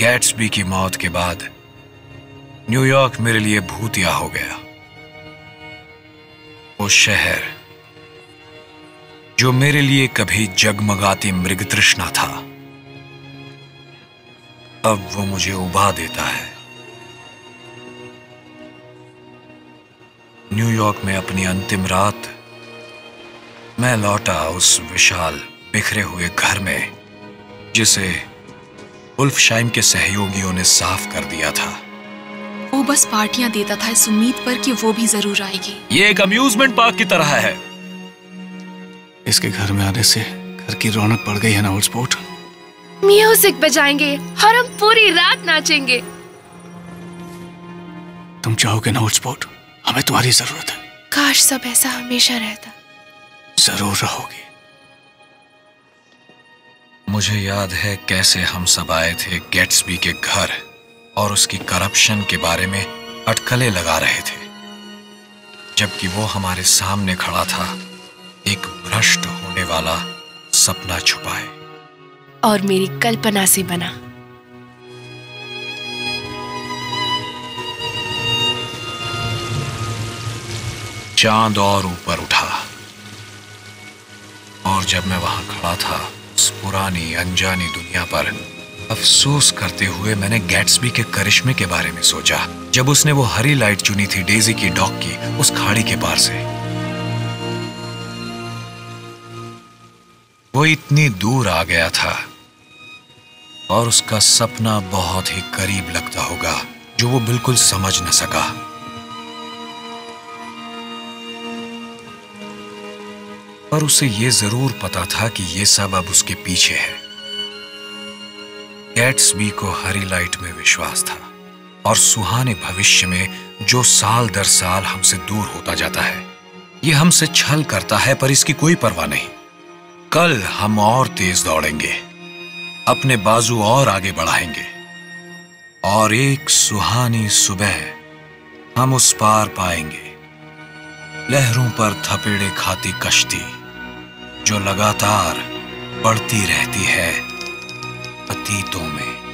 Gatsby की मौत के बाद न्यूयॉर्क मेरे लिए भूतिया हो गया। वो शहर जो मेरे लिए कभी जगमगाती मृग तृष्णा था, अब वो मुझे उबा देता है। न्यूयॉर्क में अपनी अंतिम रात मैं लौटा उस विशाल बिखरे हुए घर में, जिसे उल्फ शाइम के सहयोगियों ने साफ़ कर दिया था। वो बस पार्टियाँ देता था इस उम्मीद पर कि वो भी ज़रूर आएगी। ये एक अम्यूजमेंट पार्क की तरह है। इसके घर में आने से घर की रौनक बढ़ गई है ना स्पोर्ट म्यूज़िक बजाएँगे और हम पूरी रात नाचेंगे। तुम चाहोगे ना स्पोर्ट हमें तुम्हारी ज़रूरत है। काश सब ऐसा हमेशा रहता। ज़रूर रहोगी। मुझे याद है कैसे हम सब आए थे गेट्सबी के घर और उसकी करप्शन के बारे में अटकलें लगा रहे थे। जबकि वो हमारे सामने खड़ा था एक भ्रष्ट होने वाला सपना छुपाए। और मेरी कल्पना से बना। चाँद और ऊपर उठा। और जब मैं वहाँ खड़ा था पुरानी, अनजानी दुनिया पर अफसोस करते हुए मैंने गैट्सबी के करिश्मे के बारे में सोचा। जब उसने वो हरी लाइट चुनी थी डेजी की डॉग की, उस खाड़ी के पार से। वो इतनी दूर आ गया था और उसका सपना बहुत ही करीब लगता होगा, जो वो बिल्कुल समझ न सका। पर उसे यह ज़रूर पता था कि यह सब अब उसके पीछे है। गैट्सबी को हरी लाइट में विश्वास था और सुहाने भविष्य में जो साल दर साल हमसे दूर होता जाता है यह हमसे छल करता है, पर इसकी कोई परवाह नहीं। कल हम और तेज दौड़ेंगे, अपने बाजू और आगे बढ़ाएँगे और एक सुहानी सुबह हम उस पार पाएँगे। लहरों पर थपेड़े खाती कश्ती जो लगातार बढ़ती रहती है अतीतों में।